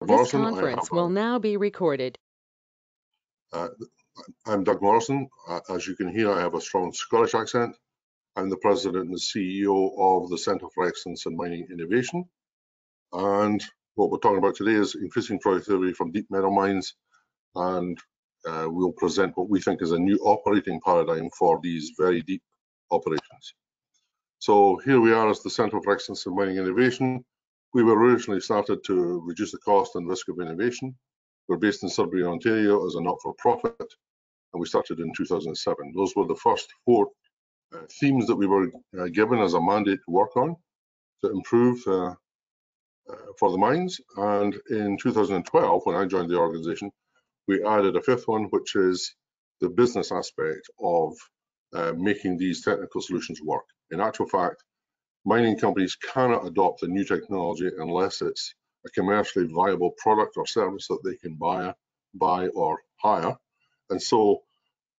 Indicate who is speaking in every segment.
Speaker 1: This
Speaker 2: Morrison.
Speaker 1: Conference will now be recorded.
Speaker 2: Uh, I'm Doug Morrison. Uh, As you can hear, I have a strong Scottish accent. I'm the president and the CEO of the Centre for Excellence in Mining Innovation. And what we're talking about today is increasing productivity from deep metal mines. And uh, we'll present what we think is a new operating paradigm for these very deep operations. So here we are as the Centre for Excellence in Mining Innovation. We were originally started to reduce the cost and risk of innovation. We're based in Sudbury, Ontario as a not-for-profit, and we started in 2007. Those were the first four uh, themes that we were uh, given as a mandate to work on to improve uh, uh, for the mines. And in 2012, when I joined the organization, we added a fifth one, which is the business aspect of uh, making these technical solutions work. In actual fact, mining companies cannot adopt a new technology unless it's a commercially viable product or service that they can buy, buy or hire. And so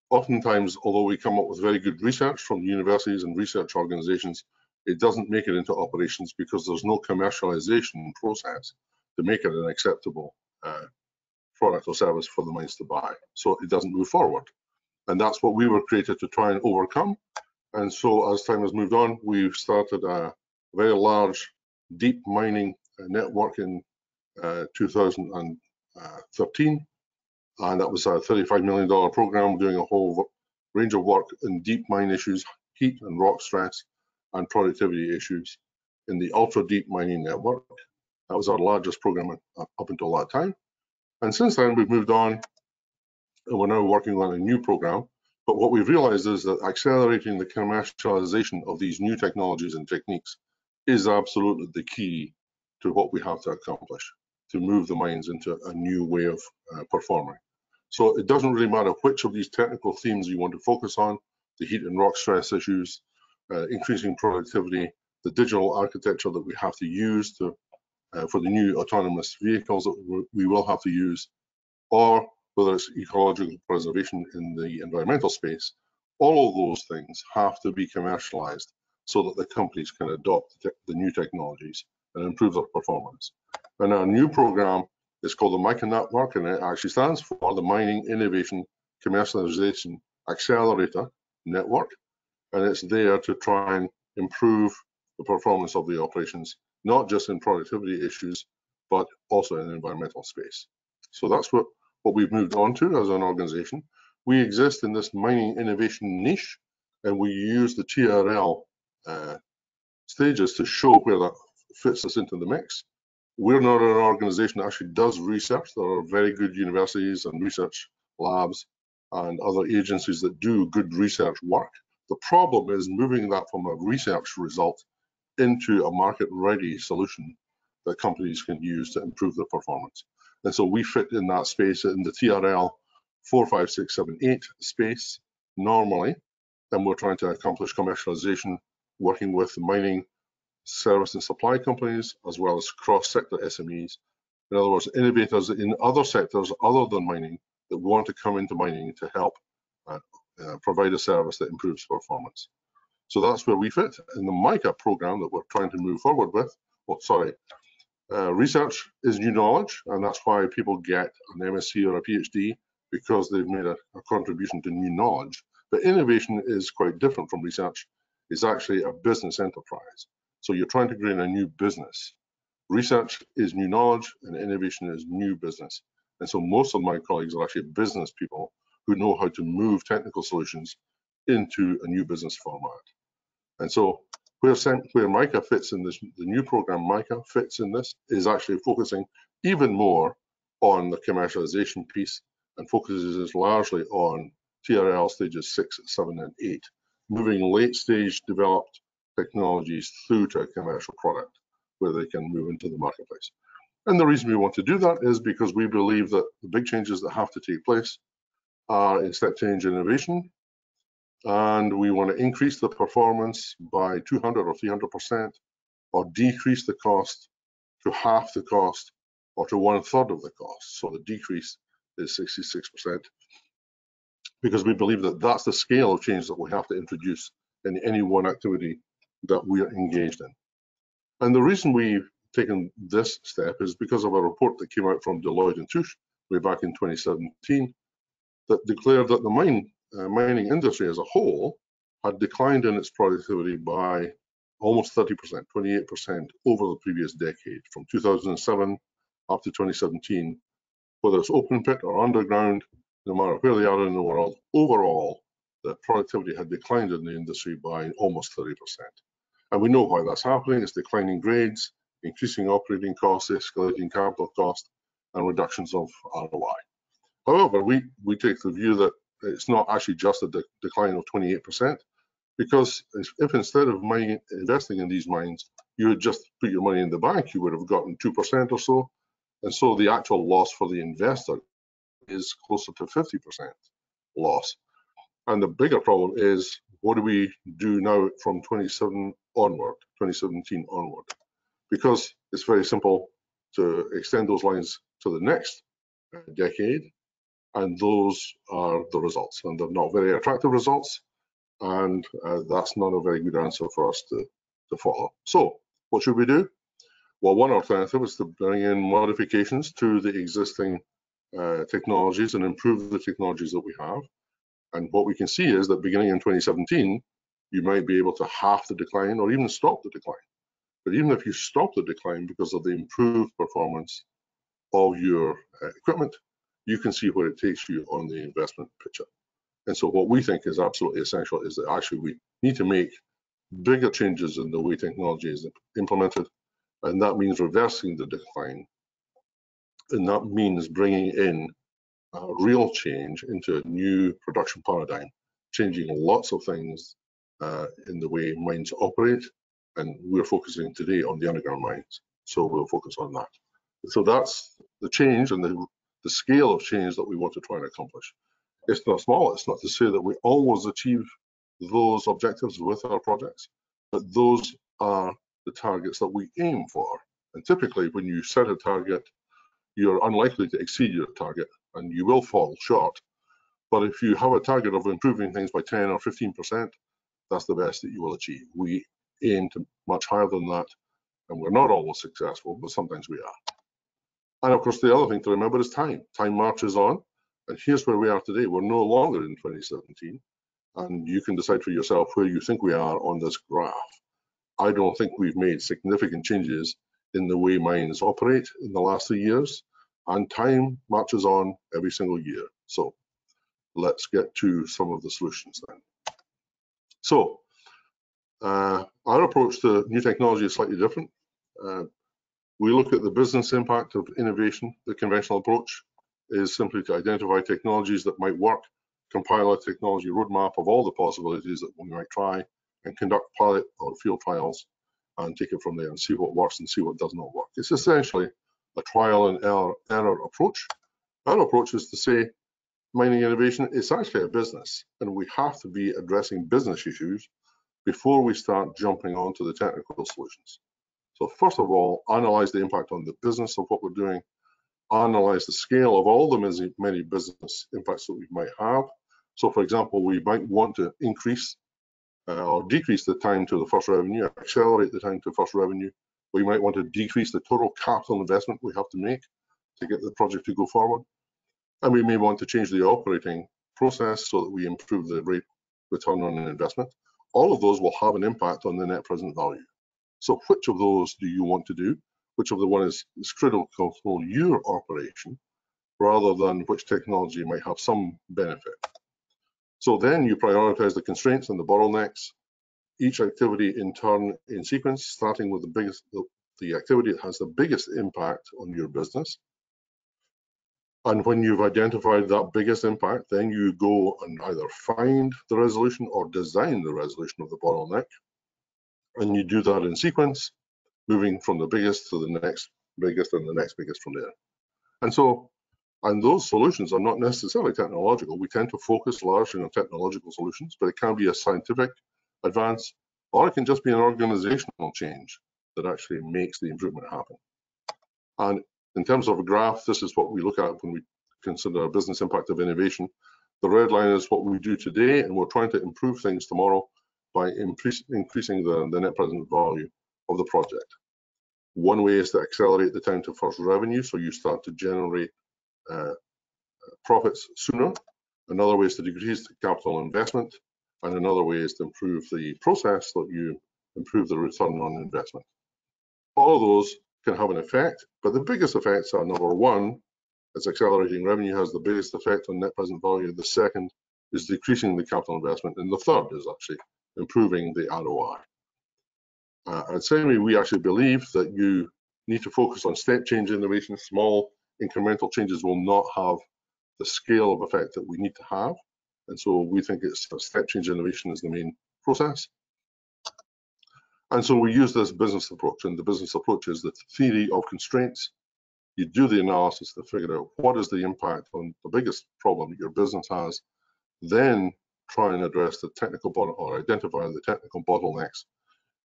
Speaker 2: oftentimes, although we come up with very good research from universities and research organizations, it doesn't make it into operations because there's no commercialization process to make it an acceptable uh, product or service for the mines to buy. So it doesn't move forward. And that's what we were created to try and overcome. And so as time has moved on, we've started a very large deep mining network in uh, 2013. And that was a $35 million program doing a whole range of work in deep mine issues, heat and rock stress, and productivity issues in the ultra deep mining network. That was our largest program up until that time. And since then, we've moved on and we're now working on a new program. But what we've realized is that accelerating the commercialization of these new technologies and techniques is absolutely the key to what we have to accomplish to move the mines into a new way of uh, performing. So it doesn't really matter which of these technical themes you want to focus on, the heat and rock stress issues, uh, increasing productivity, the digital architecture that we have to use to, uh, for the new autonomous vehicles that we will have to use, or whether it's ecological preservation in the environmental space, all of those things have to be commercialized so that the companies can adopt the, new technologies and improve their performance. And our new program is called the MICA Network, and it actually stands for the Mining Innovation Commercialization Accelerator Network. And it's there to try and improve the performance of the operations, not just in productivity issues, but also in environmental space. So that's what, what we've moved on to as an organization. We exist in this mining innovation niche, and we use the TRL uh, stages to show where that fits us into the mix. We're not an organization that actually does research. There are very good universities and research labs and other agencies that do good research work. The problem is moving that from a research result into a market ready solution that companies can use to improve their performance. And so we fit in that space in the TRL 45678 space normally, and we're trying to accomplish commercialization working with mining service and supply companies, as well as cross-sector SMEs. In other words, innovators in other sectors other than mining that want to come into mining to help uh, uh, provide a service that improves performance. So that's where we fit in the MICA program that we're trying to move forward with. Well, sorry, uh, research is new knowledge, and that's why people get an MSc or a PhD because they've made a, a contribution to new knowledge. But innovation is quite different from research. It's actually a business enterprise. So you're trying to create a new business. Research is new knowledge and innovation is new business. And so most of my colleagues are actually business people who know how to move technical solutions into a new business format. And so where, where MICA fits in this, the new program MICA fits in this is actually focusing even more on the commercialization piece and focuses largely on TRL stages six, seven, and eight, moving late stage developed technologies through to a commercial product where they can move into the marketplace. And the reason we want to do that is because we believe that the big changes that have to take place are in step change innovation. And we want to increase the performance by 200 or 300% or decrease the cost to half the cost or to one third of the cost. So the decrease is 66% because we believe that that's the scale of change that we have to introduce in any one activity that we are engaged in. And the reason we've taken this step is because of a report that came out from Deloitte and Touche way back in 2017 that declared that the mine, uh, mining industry as a whole had declined in its productivity by almost 30%, 28% over the previous decade, from 2007 up to 2017, whether it's open pit or underground, no matter where they are in the world, overall, the productivity had declined in the industry by almost 30%. And we know why that's happening. It's declining grades, increasing operating costs, escalating capital costs, and reductions of ROI. However, we, we take the view that it's not actually just a de decline of 28%, because if instead of investing in these mines, you had just put your money in the bank, you would have gotten 2% or so. And so the actual loss for the investor is closer to 50% loss. And the bigger problem is what do we do now from 27 onward, 2017 onward? Because it's very simple to extend those lines to the next decade, and those are the results, and they're not very attractive results, and uh, that's not a very good answer for us to, to follow. So what should we do? Well, one alternative is to bring in modifications to the existing uh, technologies and improve the technologies that we have. And what we can see is that beginning in 2017, you might be able to half the decline or even stop the decline. But even if you stop the decline because of the improved performance of your uh, equipment, you can see where it takes you on the investment picture. And so what we think is absolutely essential is that actually we need to make bigger changes in the way technology is implemented, and that means reversing the decline. And that means bringing in uh, real change into a new production paradigm, changing lots of things uh, in the way mines operate. And we're focusing today on the underground mines. So we'll focus on that. So that's the change and the, the scale of change that we want to try and accomplish. It's not small. It's not to say that we always achieve those objectives with our projects, but those are the targets that we aim for. And typically, when you set a target, you're unlikely to exceed your target and you will fall short. But if you have a target of improving things by 10 or 15%, that's the best that you will achieve. We aim to much higher than that, and we're not always successful, but sometimes we are. And of course, the other thing to remember is time. Time marches on, and here's where we are today. We're no longer in 2017, and you can decide for yourself where you think we are on this graph. I don't think we've made significant changes in the way mines operate in the last three years and time marches on every single year. So let's get to some of the solutions then. So uh, our approach to new technology is slightly different. Uh, we look at the business impact of innovation. The conventional approach is simply to identify technologies that might work, compile a technology roadmap of all the possibilities that we might try, and conduct pilot or field trials and take it from there and see what works and see what does not work. It's essentially a trial and error, error approach. Our approach is to say mining innovation is actually a business and we have to be addressing business issues before we start jumping onto the technical solutions. So first of all, analyze the impact on the business of what we're doing, analyze the scale of all the many business impacts that we might have. So for example, we might want to increase uh, or decrease the time to the first revenue, accelerate the time to first revenue, we might want to decrease the total capital investment we have to make to get the project to go forward. And we may want to change the operating process so that we improve the rate return on investment. All of those will have an impact on the net present value. So which of those do you want to do? Which of the one is, is critical for your operation rather than which technology might have some benefit? So then you prioritize the constraints and the bottlenecks each activity in turn in sequence, starting with the biggest, the, the activity that has the biggest impact on your business. And when you've identified that biggest impact, then you go and either find the resolution or design the resolution of the bottleneck. And you do that in sequence, moving from the biggest to the next biggest and the next biggest from there. And so, and those solutions are not necessarily technological. We tend to focus largely on technological solutions, but it can be a scientific advance, or it can just be an organizational change that actually makes the improvement happen. And in terms of a graph, this is what we look at when we consider a business impact of innovation. The red line is what we do today, and we're trying to improve things tomorrow by increase, increasing the, the net present value of the project. One way is to accelerate the time to first revenue, so you start to generate uh, profits sooner. Another way is to decrease the capital investment, and another way is to improve the process so that you improve the return on investment. All of those can have an effect, but the biggest effects are number one, as accelerating revenue has the biggest effect on net present value. The second is decreasing the capital investment, and the third is actually improving the ROI. Uh, at CEMI, we actually believe that you need to focus on step change innovation. Small incremental changes will not have the scale of effect that we need to have. And so we think it's step change innovation is the main process. And so we use this business approach, and the business approach is the theory of constraints. You do the analysis to figure out what is the impact on the biggest problem your business has, then try and address the technical or identify the technical bottlenecks.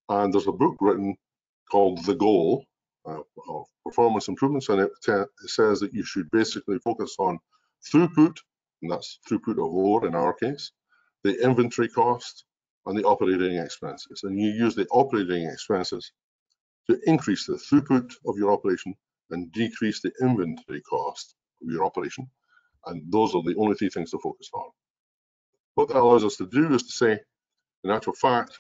Speaker 2: And there's a book written called The Goal uh, of Performance Improvements, and it, it says that you should basically focus on throughput, and that's throughput of ore in our case, the inventory cost, and the operating expenses. And you use the operating expenses to increase the throughput of your operation and decrease the inventory cost of your operation. And those are the only three things to focus on. What that allows us to do is to say, in actual fact,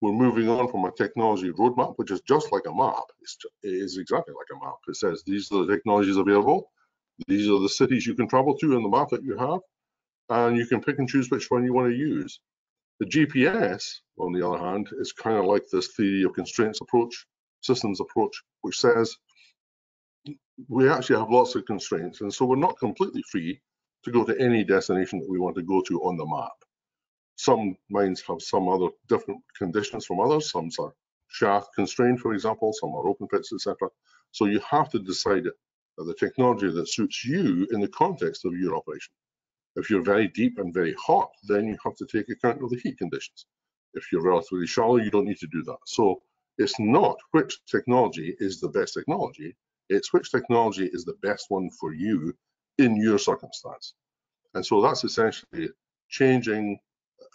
Speaker 2: we're moving on from a technology roadmap, which is just like a map. It's, it is exactly like a map. It says these are the technologies available. These are the cities you can travel to in the map that you have. And you can pick and choose which one you want to use. The GPS, on the other hand, is kind of like this theory of constraints approach, systems approach, which says we actually have lots of constraints. And so we're not completely free to go to any destination that we want to go to on the map. Some mines have some other different conditions from others. Some are shaft constrained, for example, some are open pits, etc. So you have to decide the technology that suits you in the context of your operation. If you're very deep and very hot, then you have to take account of the heat conditions. If you're relatively shallow, you don't need to do that. So it's not which technology is the best technology, it's which technology is the best one for you in your circumstance. And so that's essentially changing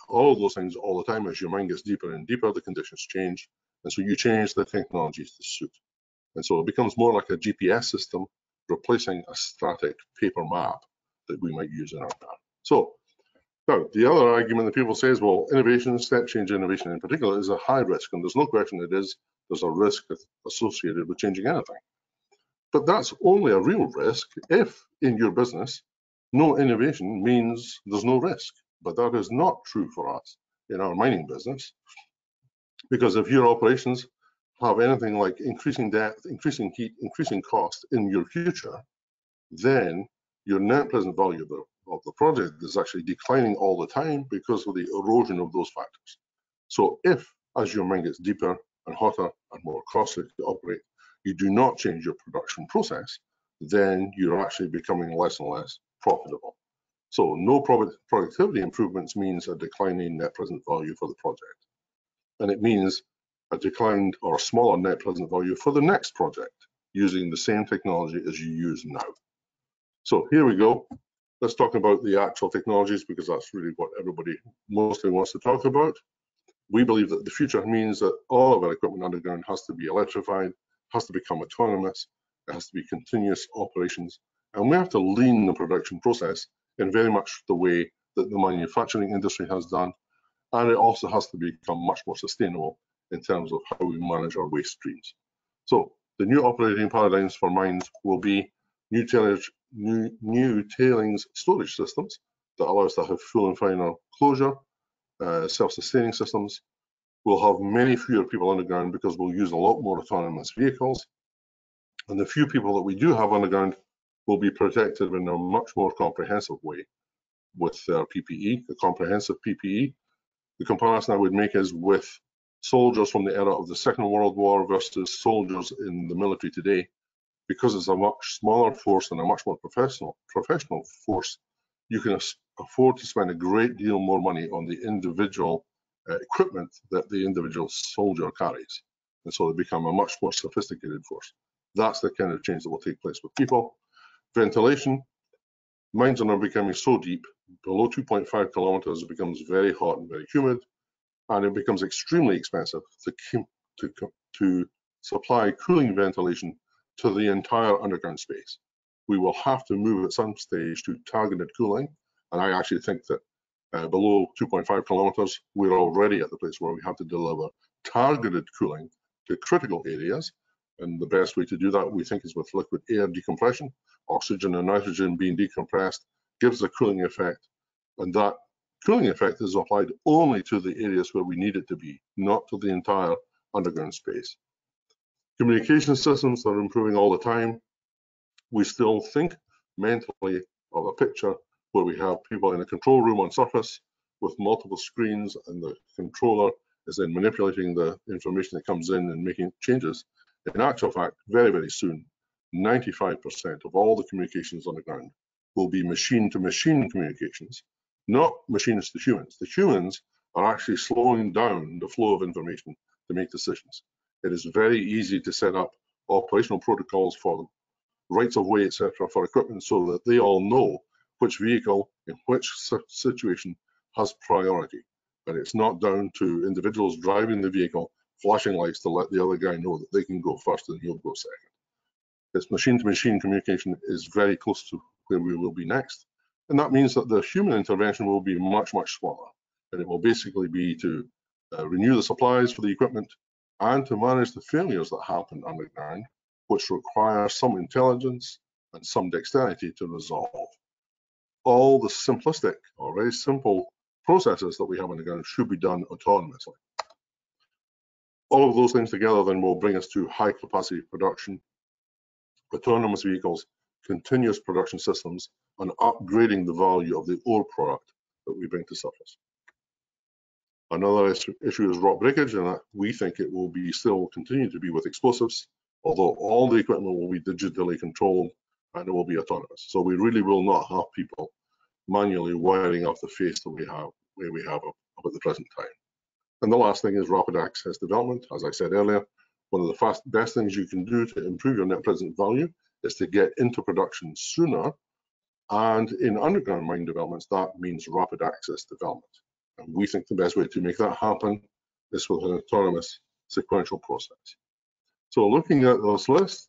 Speaker 2: all of those things all the time as your mind gets deeper and deeper, the conditions change. And so you change the technologies to suit. And so it becomes more like a GPS system replacing a static paper map that we might use in our car. So now the other argument that people say is, well, innovation, step change innovation in particular, is a high risk, and there's no question it is. There's a risk associated with changing anything. But that's only a real risk if in your business, no innovation means there's no risk. But that is not true for us in our mining business. Because if your operations have anything like increasing depth, increasing heat, increasing cost in your future, then your net present value of the, of the project is actually declining all the time because of the erosion of those factors. So if, as your mine gets deeper and hotter and more costly to operate, you do not change your production process, then you're actually becoming less and less profitable. So no productivity improvements means a declining net present value for the project. And it means a declined or a smaller net present value for the next project using the same technology as you use now. So here we go. Let's talk about the actual technologies because that's really what everybody mostly wants to talk about. We believe that the future means that all of our equipment underground has to be electrified, has to become autonomous, it has to be continuous operations, and we have to lean the production process in very much the way that the manufacturing industry has done, and it also has to become much more sustainable in terms of how we manage our waste streams. So the new operating paradigms for mines will be new tailings, new, new tailings storage systems that allow us to have full and final closure, uh, self-sustaining systems. We'll have many fewer people underground because we'll use a lot more autonomous vehicles. And the few people that we do have underground will be protected in a much more comprehensive way with their PPE, the comprehensive PPE. The comparison I would make is with soldiers from the era of the Second World War versus soldiers in the military today because it's a much smaller force and a much more professional professional force, you can afford to spend a great deal more money on the individual Uh, equipment that the individual soldier carries. And so they become a much more sophisticated force. That's the kind of change that will take place with people. Ventilation, mines are now becoming so deep, below 2.5 kilometers, it becomes very hot and very humid, and it becomes extremely expensive to, to, to supply cooling ventilation to the entire underground space. We will have to move at some stage to targeted cooling, and I actually think that uh, below 2.5 kilometers, we're already at the place where we have to deliver targeted cooling to critical areas. And the best way to do that, we think, is with liquid air decompression. Oxygen and nitrogen being decompressed gives a cooling effect, and that cooling effect is applied only to the areas where we need it to be, not to the entire underground space. Communication systems are improving all the time. We still think mentally of a picture where we have people in a control room on surface with multiple screens and the controller is then manipulating the information that comes in and making changes. In actual fact, very, very soon, 95% of all the communications on the ground will be machine to machine communications, not machines to humans. The humans are actually slowing down the flow of information to make decisions. It is very easy to set up operational protocols for them, rights of way, etc., for equipment so that they all know which vehicle in which situation has priority. And it's not down to individuals driving the vehicle flashing lights to let the other guy know that they can go first and he'll go second. This machine-to-machine -machine communication is very close to where we will be next. And that means that the human intervention will be much, much smaller. And it will basically be to uh, renew the supplies for the equipment and to manage the failures that happen underground, which require some intelligence and some dexterity to resolve all the simplistic or very simple processes that we have on the ground should be done autonomously. All of those things together then will bring us to high capacity production, autonomous vehicles, continuous production systems, and upgrading the value of the ore product that we bring to surface. Another issue is rock breakage, and we think it will be still continue to be with explosives, although all the equipment will be digitally controlled and it will be autonomous. So we really will not have people manually wiring up the face that we have where we have up, up at the present time. And the last thing is rapid access development. As I said earlier, one of the fast, best things you can do to improve your net present value is to get into production sooner. And in underground mine developments, that means rapid access development. And we think the best way to make that happen is with an autonomous sequential process. So looking at those lists,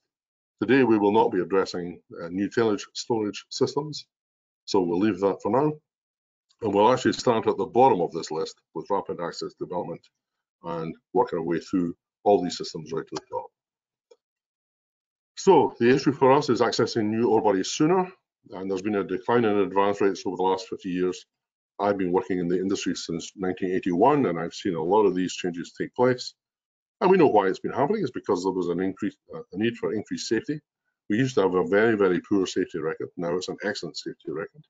Speaker 2: Today, we will not be addressing uh, new tailings storage systems, so we'll leave that for now. And we'll actually start at the bottom of this list with rapid access development and work our way through all these systems right to the top. So the issue for us is accessing new ore bodies sooner, and there's been a decline in advance rates over the last 50 years. I've been working in the industry since 1981, and I've seen a lot of these changes take place. And we know why it's been happening. It's because there was an increase, uh, a need for increased safety. We used to have a very, very poor safety record. Now it's an excellent safety record.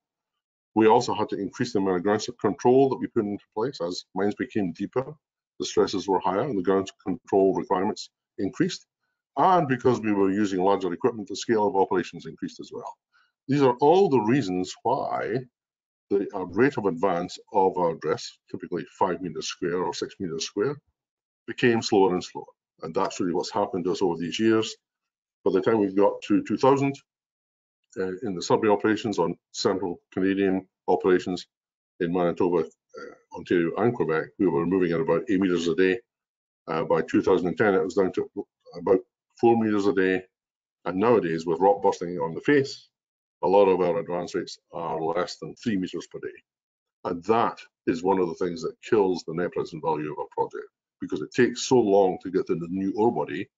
Speaker 2: We also had to increase the amount of ground control that we put into place as mines became deeper. The stresses were higher and the ground control requirements increased. And because we were using larger equipment, the scale of operations increased as well. These are all the reasons why the uh, rate of advance of our dress, typically five meters square or six meters square, became slower and slower. And that's really what's happened to us over these years. By the time we got to 2000, uh, in the Sudbury operations on central Canadian operations in Manitoba, uh, Ontario, and Quebec, we were moving at about eight meters a day. Uh, by 2010, it was down to about four meters a day. And nowadays, with rock bursting on the face, a lot of our advance rates are less than three meters per day. And that is one of the things that kills the net present value of a project because it takes so long to get to the new ore body.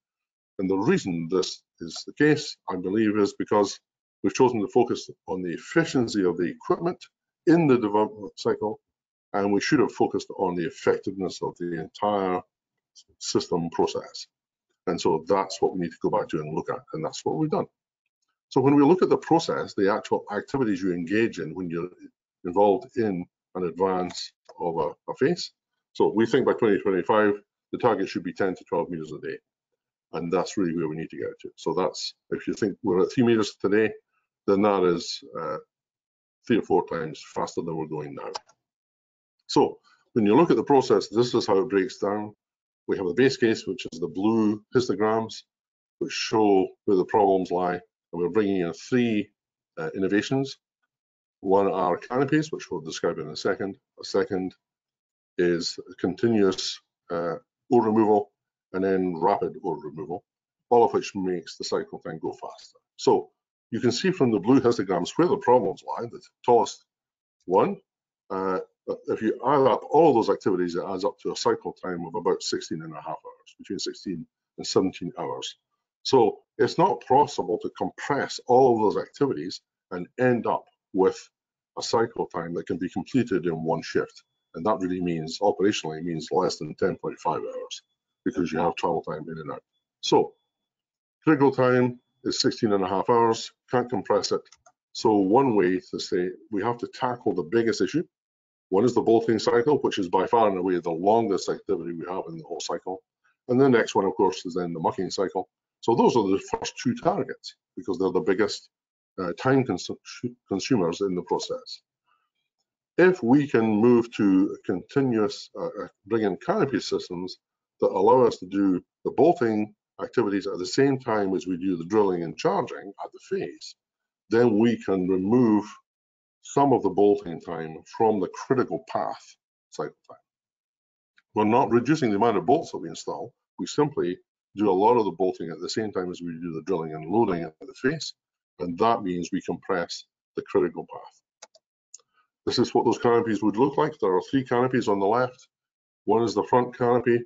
Speaker 2: And the reason this is the case, I believe, is because we've chosen to focus on the efficiency of the equipment in the development cycle, and we should have focused on the effectiveness of the entire system process. And so that's what we need to go back to and look at, and that's what we've done. So when we look at the process, the actual activities you engage in when you're involved in an advance of a, a face, so we think by 2025, the target should be 10 to 12 meters a day. And that's really where we need to get to. So that's, if you think we're at three meters today, then that is uh, three or four times faster than we're going now. So when you look at the process, this is how it breaks down. We have the base case, which is the blue histograms, which show where the problems lie. And we're bringing in three uh, innovations. One are canopies, which we'll describe in a second. A second is continuous uh, ore removal, and then rapid ore removal, all of which makes the cycle time go faster. So you can see from the blue histograms where the problems lie. The tallest one, uh, if you add up all those activities, it adds up to a cycle time of about 16 and a half hours, between 16 and 17 hours. So it's not possible to compress all of those activities and end up with a cycle time that can be completed in one shift. And that really means, operationally, means less than 10.5 hours because you have travel time in and out. So critical time is 16 and a half hours, can't compress it. So one way to say we have to tackle the biggest issue. One is the bolting cycle, which is by far and away the longest activity we have in the whole cycle. And the next one, of course, is then the mucking cycle. So those are the first two targets because they're the biggest uh, time cons consumers in the process. If we can move to continuous, uh, uh, bring in canopy systems that allow us to do the bolting activities at the same time as we do the drilling and charging at the face, then we can remove some of the bolting time from the critical path cycle time. We're not reducing the amount of bolts that we install. We simply do a lot of the bolting at the same time as we do the drilling and loading at the face, and that means we compress the critical path. This is what those canopies would look like. There are three canopies on the left. One is the front canopy.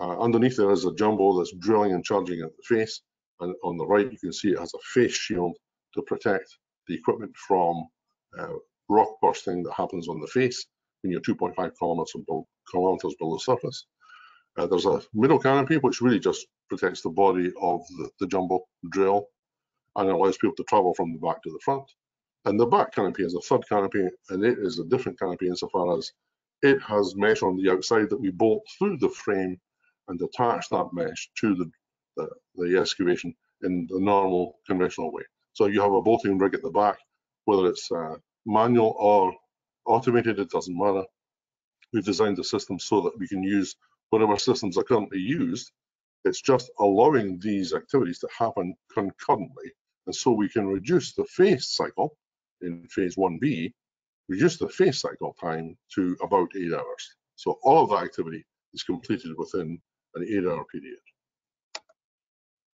Speaker 2: Uh, underneath there is a jumbo that's drilling and charging at the face. And on the right, you can see it has a face shield to protect the equipment from uh, rock bursting that happens on the face when you're 2.5 kilometers below, surface. Uh, there's a middle canopy which really just protects the body of the, the jumbo drill and allows people to travel from the back to the front. And the back canopy is a third canopy, and it is a different canopy insofar as it has mesh on the outside that we bolt through the frame and attach that mesh to the, the, the excavation in the normal conventional way. So you have a bolting rig at the back, whether it's uh, manual or automated, it doesn't matter. We've designed the system so that we can use whatever systems are currently used. It's just allowing these activities to happen concurrently. And so we can reduce the face cycle in phase 1B, reduce the face cycle time to about eight hours. So all of that activity is completed within an eight hour period.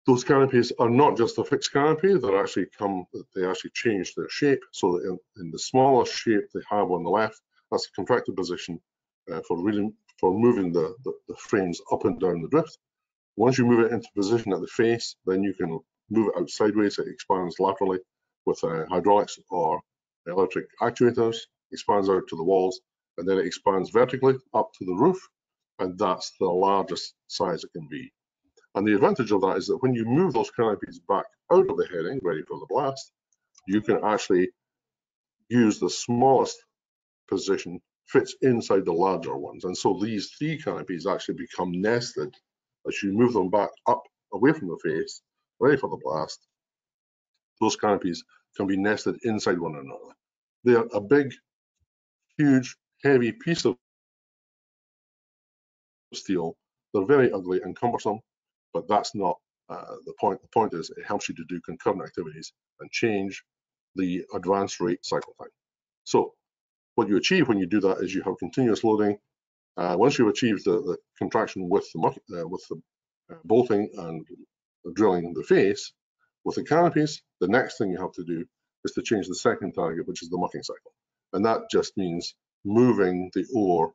Speaker 2: Those canopies are not just a fixed canopy, they actually come, they actually change their shape. So in, in the smallest shape they have on the left, that's a contracted position uh, for really for moving the, the, the, frames up and down the drift. Once you move it into position at the face, then you can move it out sideways. It expands laterally with uh, hydraulics or electric actuators, expands out to the walls, and then it expands vertically up to the roof. And that's the largest size it can be. And the advantage of that is that when you move those canopies back out of the heading, ready for the blast, you can actually use the smallest position fits inside the larger ones. And so these three canopies actually become nested as you move them back up away from the face, ready for the blast. Those canopies can be nested inside one another. They are a big, huge, heavy piece of steel. They're very ugly and cumbersome but that's not uh, the point. The point is it helps you to do concurrent activities and change the advance rate cycle time. So what you achieve when you do that is you have continuous loading. Uh, once you achieve the, the contraction with the uh, with the uh, bolting and drilling the face with the canopies, the next thing you have to do is to change the second target, which is the mucking cycle. And that just means moving the ore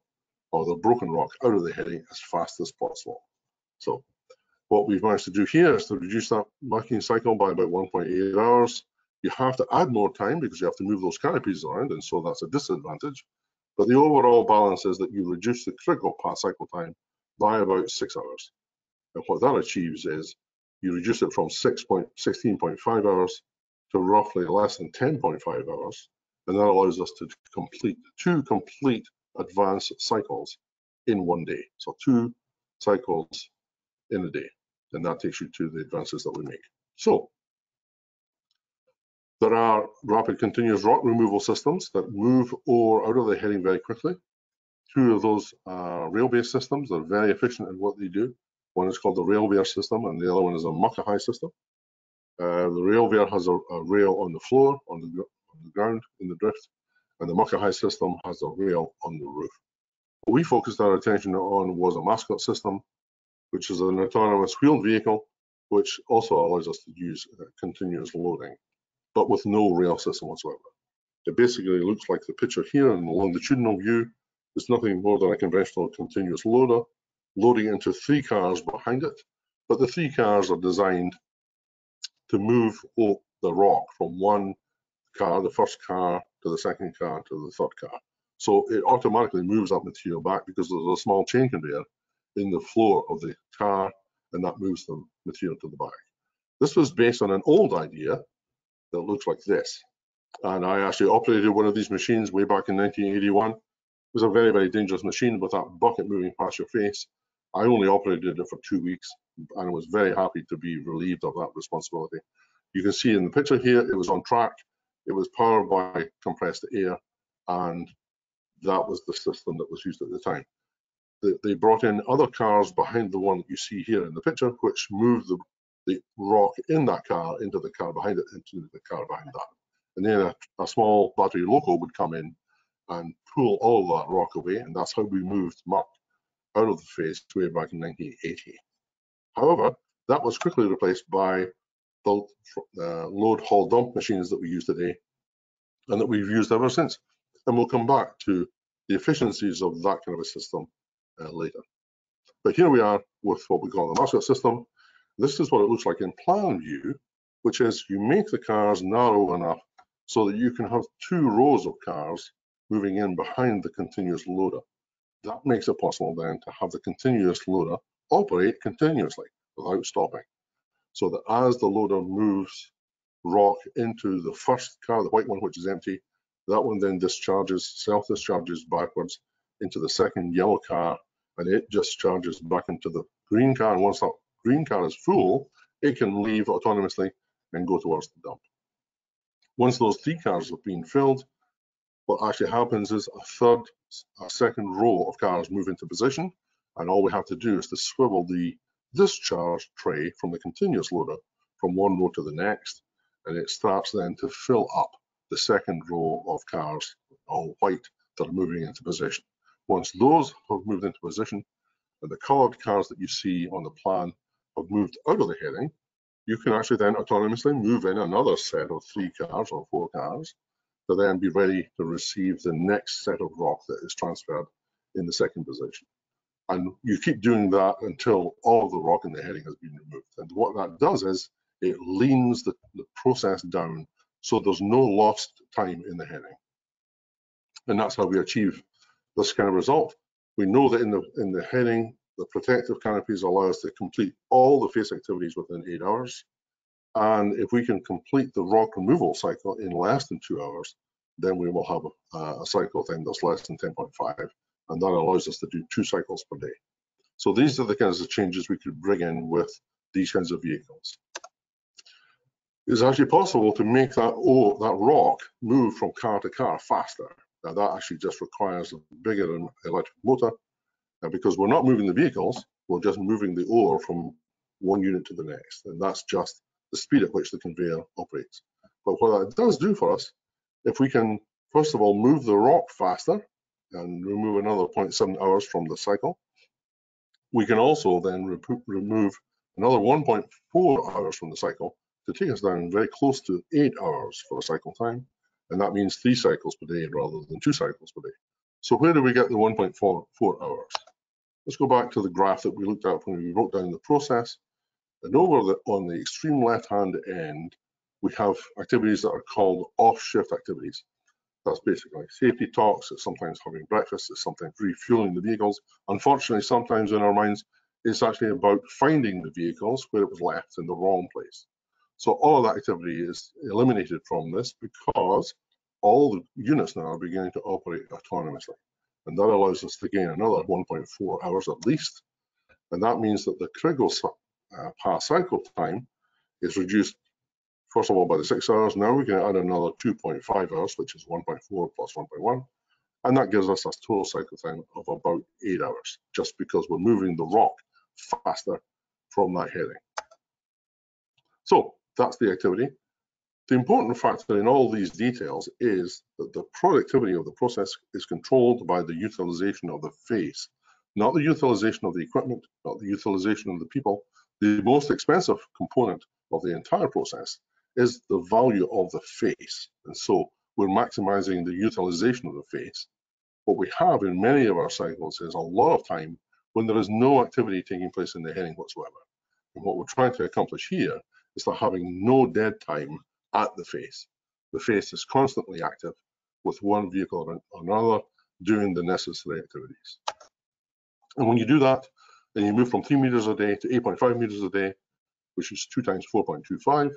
Speaker 2: or the broken rock out of the heading as fast as possible. So what we've managed to do here is to reduce that mucking cycle by about 1.8 hours. You have to add more time because you have to move those canopies around, and so that's a disadvantage. But the overall balance is that you reduce the critical path cycle time by about six hours. And what that achieves is you reduce it from 6.16.5 hours to roughly less than 10.5 hours. And that allows us to complete two complete advanced cycles in one day. So two cycles in a day and that takes you to the advances that we make. So there are rapid continuous rock removal systems that move ore out of the heading very quickly. Two of those are rail-based systems. They're very efficient in what they do. One is called the Railveyor system, and the other one is a Muckahi system. Uh, the Railveyor has a, a, rail on the floor, on the, on the ground, in the drift, and the Muckahi system has a rail on the roof. What we focused our attention on was a mascot system which is an autonomous wheeled vehicle, which also allows us to use uh, continuous loading, but with no rail system whatsoever. It basically looks like the picture here in the longitudinal view. It's nothing more than a conventional continuous loader loading into three cars behind it, but the three cars are designed to move the rock from one car, the first car, to the second car, to the third car. So it automatically moves that material back because there's a small chain conveyor in the floor of the car, and that moves the material to the back. This was based on an old idea that looks like this. And I actually operated one of these machines way back in 1981. Was a very, very dangerous machine with that bucket moving past your face. I only operated it for two weeks and was very happy to be relieved of that responsibility. You can see in the picture here, it was on track. It was powered by compressed air and that was the system that was used at the time. They brought in other cars behind the one that you see here in the picture, which moved the, the rock in that car into the car behind it, into the car behind that. And then a, a small battery loco would come in and pull all that rock away, and that's how we moved muck out of the face way back in 1980. However, that was quickly replaced by the uh, load haul dump machines that we use today and that we've used ever since. And we'll come back to the efficiencies of that kind of a system uh, later. But here we are with what we call the mascot system. This is what it looks like in plan view, which is you make the cars narrow enough so that you can have two rows of cars moving in behind the continuous loader. That makes it possible then to have the continuous loader operate continuously without stopping. So that as the loader moves rock into the first car, the white one, which is empty, that one then discharges, self-discharges backwards into the second yellow car, and it discharges back into the green car. And once that green car is full, it can leave autonomously and go towards the dump. Once those three cars have been filled, what actually happens is a third, a second row of cars move into position, and all we have to do is to swivel the discharge tray from the continuous loader from one row to the next, and it starts then to fill up the second row of cars, all white, that are moving into position. Once those have moved into position, and the colored cars that you see on the plan have moved out of the heading, you can actually then autonomously move in another set of three cars or four cars to then be ready to receive the next set of rock that is transferred in the second position. And you keep doing that until all of the rock in the heading has been removed. And what that does is it leans the, the process down so there's no lost time in the heading. And that's how we achieve this kind of result. We know that in the in the heading, the protective canopies allow us to complete all the face activities within eight hours. And if we can complete the rock removal cycle in less than two hours, then we will have a, a cycle time that's less than 10.5. And that allows us to do two cycles per day. So these are the kinds of changes we could bring in with these kinds of vehicles. It's actually possible to make that, oh, that rock move from car to car faster. Now that actually just requires a bigger electric motor uh, because we're not moving the vehicles, we're just moving the ore from one unit to the next. And that's just the speed at which the conveyor operates. But what that does do for us, if we can, first of all, move the rock faster and remove another 0.7 hours from the cycle, we can also then re remove another 1.4 hours from the cycle to take us down very close to eight hours for the cycle time. And that means three cycles per day rather than two cycles per day. So where do we get the 1.44 hours? Let's go back to the graph that we looked at when we wrote down the process. And over the, on the extreme left-hand end, we have activities that are called off-shift activities. That's basically safety talks, it's sometimes having breakfast, it's sometimes refueling the vehicles. Unfortunately, sometimes in our minds, it's actually about finding the vehicles where it was left in the wrong place. So all of that activity is eliminated from this because all the units now are beginning to operate autonomously. And that allows us to gain another 1.4 hours at least. And that means that the critical uh, path cycle time is reduced, first of all, by the six hours. Now we can add another 2.5 hours, which is 1.4 plus 1.1. And that gives us a total cycle time of about eight hours, just because we're moving the rock faster from that heading. So that's the activity. The important factor in all these details is that the productivity of the process is controlled by the utilization of the face, not the utilization of the equipment, not the utilization of the people. The most expensive component of the entire process is the value of the face. And so we're maximizing the utilization of the face. What we have in many of our cycles is a lot of time when there is no activity taking place in the heading whatsoever. And what we're trying to accomplish here is to having no dead time at the face. The face is constantly active with one vehicle or another doing the necessary activities. And when you do that, then you move from 3 meters a day to 8.5 meters a day, which is 2 times 4.25,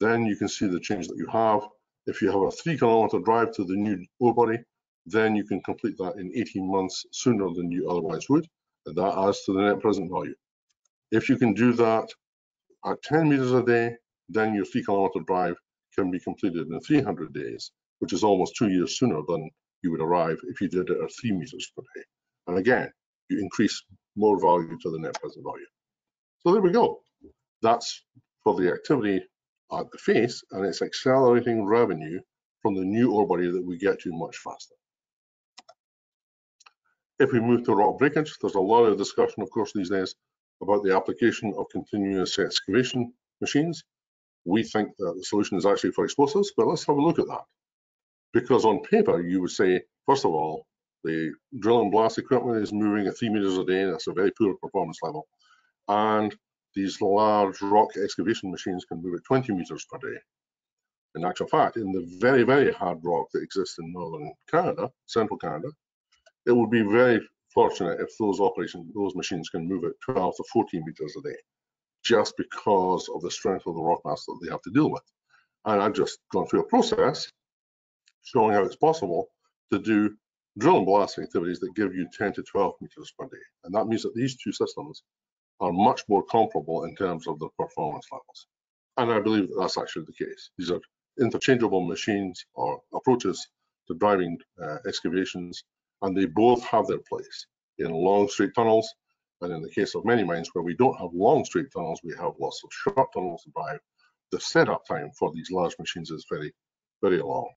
Speaker 2: then you can see the change that you have. If you have a 3 kilometer drive to the new ore body, then you can complete that in 18 months sooner than you otherwise would, and that adds to the net present value. If you can do that at 10 meters a day, then your 3 kilometer drive can be completed in 300 days, which is almost two years sooner than you would arrive if you did it at 3 meters per day. And again, you increase more value to the net present value. So there we go. That's for the activity at the face, and it's accelerating revenue from the new ore body that we get to much faster. If we move to rock breakage, there's a lot of discussion, of course, these days about the application of continuous excavation machines. We think that the solution is actually for explosives, but let's have a look at that. Because on paper, you would say, first of all, the drill and blast equipment is moving at three meters a day. That's a very poor performance level. And these large rock excavation machines can move at 20 meters per day. In actual fact, in the very, very hard rock that exists in northern Canada, central Canada, it would be very fortunate if those operations, those machines can move at 12 to 14 meters a day, just because of the strength of the rock mass that they have to deal with. And I've just gone through a process showing how it's possible to do drill and blast activities that give you 10 to 12 meters per day. And that means that these two systems are much more comparable in terms of their performance levels. And I believe that that's actually the case. These are interchangeable machines or approaches to driving uh, excavations, and they both have their place in long straight tunnels. And in the case of many mines where we don't have long straight tunnels, we have lots of short tunnels to drive. The setup time for these large machines is very, very long.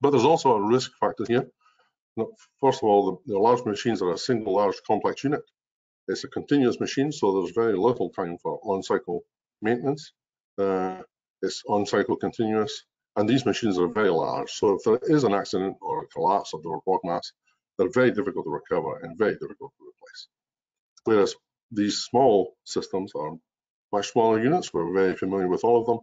Speaker 2: But there's also a risk factor here. First of all, the, the large machines are a single large complex unit. It's a continuous machine, so there's very little time for on-cycle maintenance. Uh, it's on-cycle continuous, and these machines are very large. So if there is an accident or a collapse of the rock mass, they're very difficult to recover and very difficult to replace. Whereas these small systems are much smaller units. We're very familiar with all of them.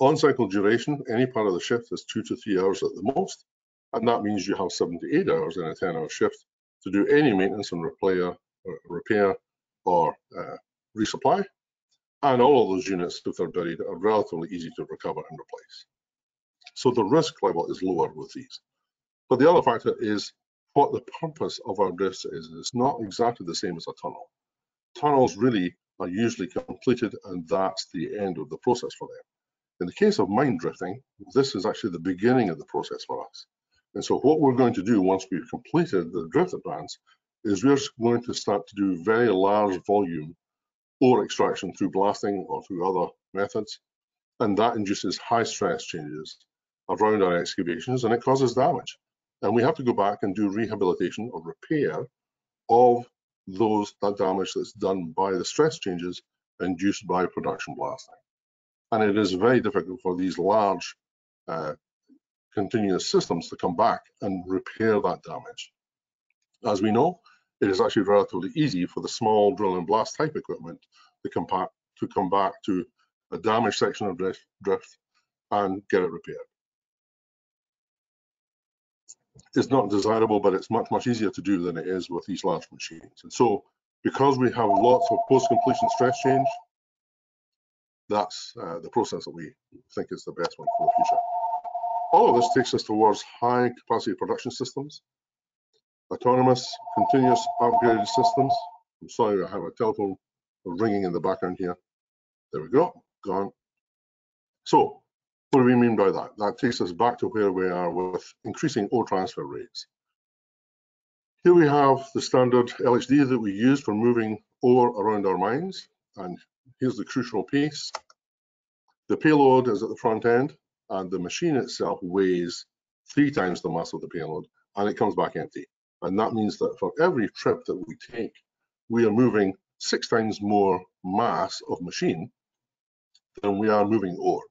Speaker 2: On-cycle duration, any part of the shift is two to three hours at the most, and that means you have seven to eight hours in a 10-hour shift to do any maintenance and repair uh, repair or uh, resupply. And all of those units, if they're buried, are relatively easy to recover and replace. So the risk level is lower with these. But the other factor is what the purpose of our drifts is. It's not exactly the same as a tunnel. Tunnels really are usually completed and that's the end of the process for them. In the case of mine drifting, this is actually the beginning of the process for us. And so what we're going to do once we've completed the drift advance is we're going to start to do very large volume ore extraction through blasting or through other methods. And that induces high stress changes around our excavations and it causes damage. And we have to go back and do rehabilitation or repair of those that damage that's done by the stress changes induced by production blasting. And it is very difficult for these large uh, continuous systems to come back and repair that damage. As we know, it is actually relatively easy for the small drill and blast type equipment to come back to come back to a damaged section of drift, drift and get it repaired. It's not desirable, but it's much, much easier to do than it is with these large machines. And so because we have lots of post-completion stress change, that's uh, the process that we think is the best one for the future. All of this takes us towards high capacity production systems autonomous, continuous upgraded systems. I'm sorry, I have a telephone ringing in the background here. There we go, gone. So what do we mean by that? That takes us back to where we are with increasing ore transfer rates. Here we have the standard LHD that we use for moving ore around our mines. And here's the crucial piece. The payload is at the front end and the machine itself weighs three times the mass of the payload and it comes back empty. And that means that for every trip that we take, we are moving six times more mass of machine than we are moving ore.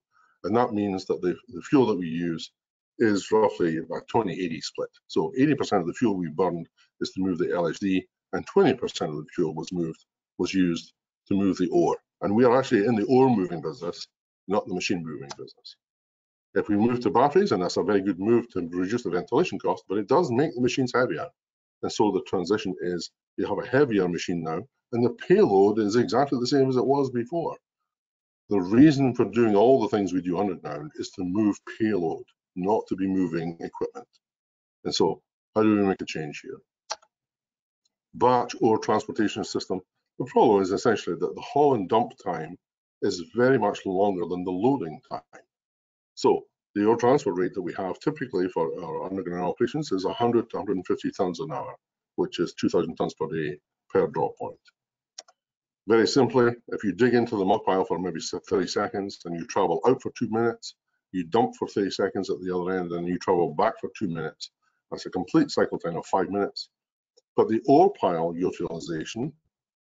Speaker 2: And that means that the, the fuel that we use is roughly a 20-80 split. So 80% of the fuel we burned is to move the LHD and 20% of the fuel was moved, was used to move the ore. And we are actually in the ore moving business, not the machine moving business. If we move to batteries, and that's a very good move to reduce the ventilation cost, but it does make the machines heavier. And so the transition is you have a heavier machine now, and the payload is exactly the same as it was before. The reason for doing all the things we do underground is to move payload, not to be moving equipment. And so how do we make a change here? Batch or transportation system. The problem is essentially that the haul and dump time is very much longer than the loading time. So the ore transfer rate that we have typically for our underground operations is 100 to 150 tons an hour, which is 2,000 tons per day per drop point. Very simply, if you dig into the muck pile for maybe 30 seconds and you travel out for two minutes, you dump for 30 seconds at the other end and you travel back for two minutes. That's a complete cycle time of five minutes. But the ore pile utilization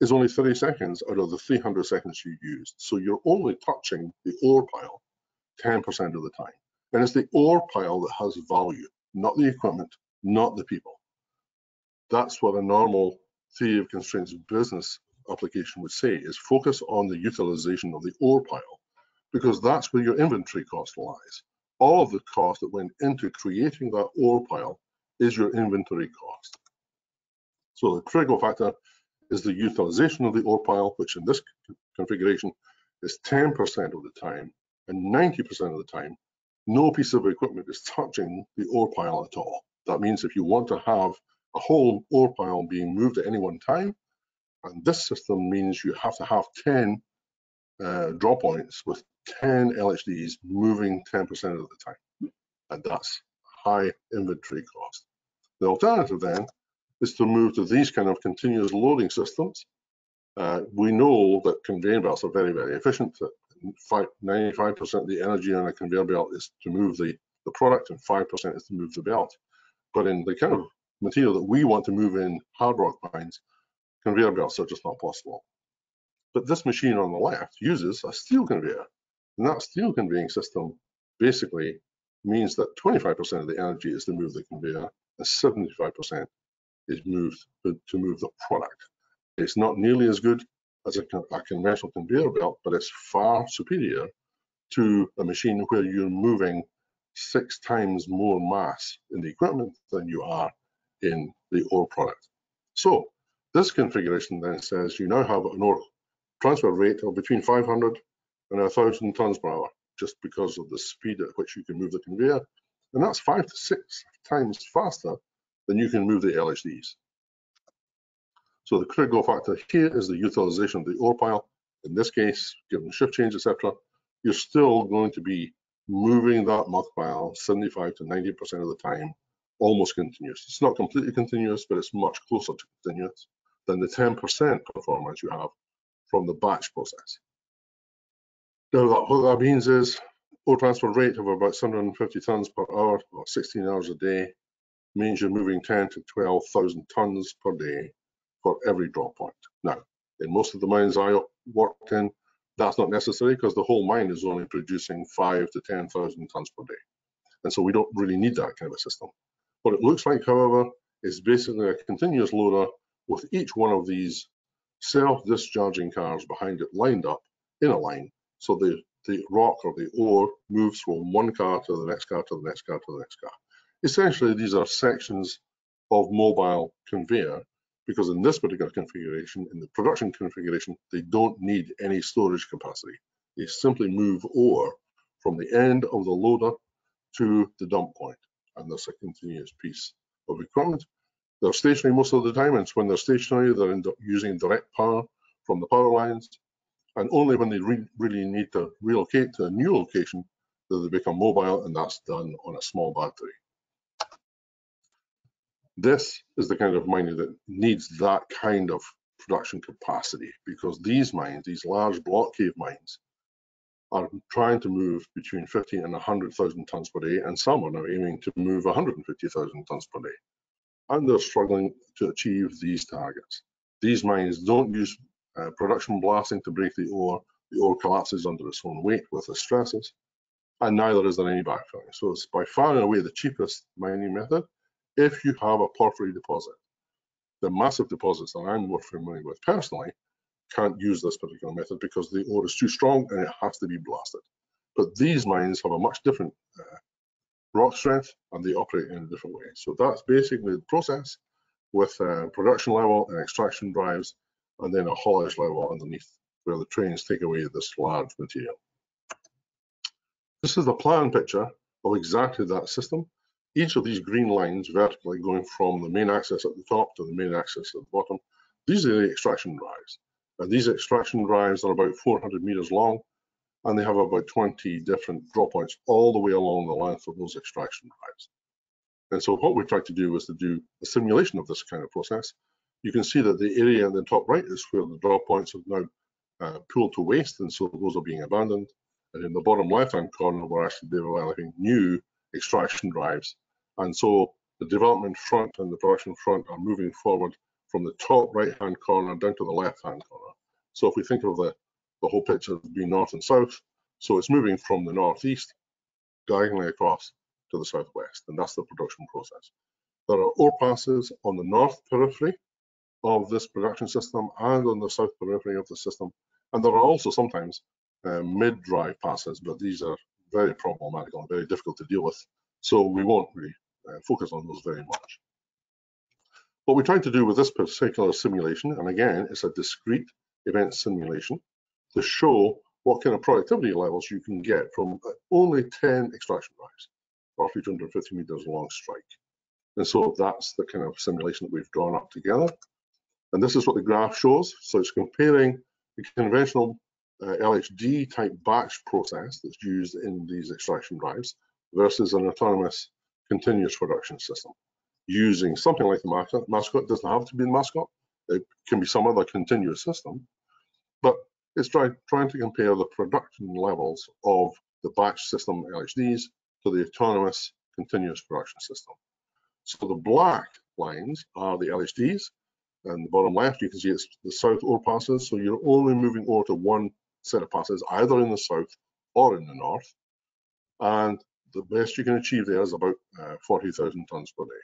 Speaker 2: is only 30 seconds out of the 300 seconds you used. So you're only touching the ore pile 10% of the time. And it's the ore pile that has value, not the equipment, not the people. That's what a normal theory of constraints business application would say is focus on the utilization of the ore pile because that's where your inventory cost lies. All of the cost that went into creating that ore pile is your inventory cost. So the critical factor is the utilization of the ore pile, which in this configuration is 10% of the time and 90% of the time, no piece of equipment is touching the ore pile at all. That means if you want to have a whole ore pile being moved at any one time, and this system means you have to have 10 uh, draw points with 10 LHDs moving 10% of the time. And that's high inventory cost. The alternative then is to move to these kind of continuous loading systems. Uh, we know that conveyor belts are very, very efficient. 95% of the energy on a conveyor belt is to move the, the product and 5% is to move the belt. But in the kind of material that we want to move in hard rock mines, conveyor belts are just not possible. But this machine on the left uses a steel conveyor. And that steel conveying system basically means that 25% of the energy is to move the conveyor and 75% is moved to, to move the product. It's not nearly as good as a, a, conventional conveyor belt, but it's far superior to a machine where you're moving six times more mass in the equipment than you are in the ore product. So this configuration then says you now have an ore transfer rate of between 500 and 1,000 tons per hour, just because of the speed at which you can move the conveyor. And that's five to six times faster than you can move the LHDs. So the critical factor here is the utilization of the ore pile. In this case, given shift change, etc., you're still going to be moving that muck pile 75 to 90% of the time, almost continuous. It's not completely continuous, but it's much closer to continuous than the 10% performance you have from the batch process. Now, that, what that means is ore transfer rate of about 750 tons per hour, or 16 hours a day, means you're moving 10 to 12,000 tons per day for every drop point. Now, in most of the mines I worked in, that's not necessary because the whole mine is only producing five to 10,000 tons per day. And so we don't really need that kind of a system. What it looks like, however, is basically a continuous loader with each one of these self-discharging cars behind it lined up in a line. So the, the rock or the ore moves from one car to the next car to the next car to the next car. Essentially, these are sections of mobile conveyor because in this particular configuration, in the production configuration, they don't need any storage capacity. They simply move ore from the end of the loader to the dump point, and that's a continuous piece of equipment they're stationary most of the time, and when they're stationary, they're using direct power from the power lines. And only when they re really need to relocate to a new location do they become mobile, and that's done on a small battery. This is the kind of mining that needs that kind of production capacity because these mines, these large block cave mines, are trying to move between 50 and 100,000 tons per day, and some are now aiming to move 150,000 tons per day. and they're struggling to achieve these targets. These mines don't use uh, production blasting to break the ore. The ore collapses under its own weight with the stresses, and neither is there any backfilling. So it's by far and away the cheapest mining method if you have a porphyry deposit. The massive deposits that I'm more familiar with personally can't use this particular method because the ore is too strong and it has to be blasted. But these mines have a much different uh, rock strength and they operate in a different way. So that's basically the process with uh, production level and extraction drives and then a haulage level underneath where the trains take away this large material. This is the plan picture of exactly that system. Each of these green lines vertically going from the main axis at the top to the main axis at the bottom, these are the extraction drives. And these extraction drives are about 400 meters long and they have about 20 different drop points all the way along the length of those extraction drives. And so what we tried to do was to do a simulation of this kind of process. You can see that the area in the top right is where the drop points have now uh, pooled to waste, and so those are being abandoned. And in the bottom left-hand corner, we're actually developing new extraction drives. And so the development front and the production front are moving forward from the top right-hand corner down to the left-hand corner. So if we think of the, the whole picture being north and south, so it's moving from the northeast diagonally across to the southwest, and that's the production process. There are ore passes on the north periphery of this production system and on the south periphery of the system, and there are also sometimes uh, mid-drive passes, but these are very problematic and very difficult to deal with, so we won't really focus on those very much. What we're trying to do with this particular simulation, and again, it's a discrete event simulation, to show what kind of productivity levels you can get from only 10 extraction drives, roughly 250 meters long strike. And so that's the kind of simulation that we've drawn up together. And this is what the graph shows. So it's comparing the conventional uh, LHD type batch process that's used in these extraction drives versus an autonomous continuous production system using something like the mascot. Mascot doesn't have to be the mascot. It can be some other continuous system, but it's try, trying to compare the production levels of the batch system LHDs to the autonomous continuous production system. So the black lines are the LHDs, and the bottom left you can see it's the south ore passes. So you're only moving ore to one set of passes, either in the south or in the north. And the best you can achieve there is about uh, 40,000 tons per day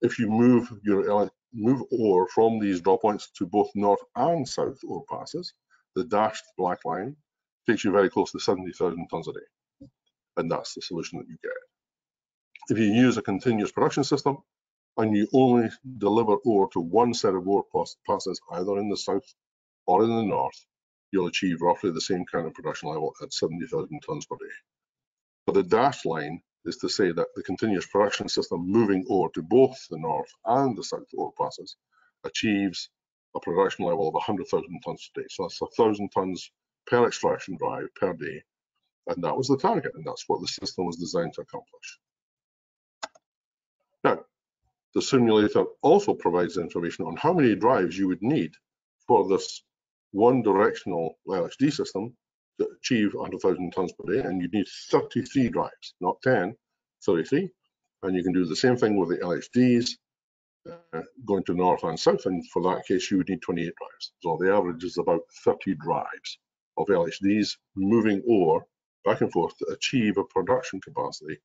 Speaker 2: if you move your move ore from these drop points to both north and south ore passes, the dashed black line takes you very close to 70,000 tons a day. And that's the solution that you get. If you use a continuous production system and you only deliver ore to one set of ore passes, either in the south or in the north, you'll achieve roughly the same kind of production level at 70,000 tons per day. But the dashed line is to say that the continuous production system moving ore to both the north and the south ore passes achieves a production level of 100,000 tons a day. So that's 1,000 tons per extraction drive per day. And that was the target, and that's what the system was designed to accomplish. Now, the simulator also provides information on how many drives you would need for this one directional LHD system achieve 100,000 tons per day, and you need 33 drives, not 10, 33. And you can do the same thing with the LHDs, uh, going to north and south, and for that case, you would need 28 drives. So the average is about 30 drives of LHDs moving ore back and forth to achieve a production capacity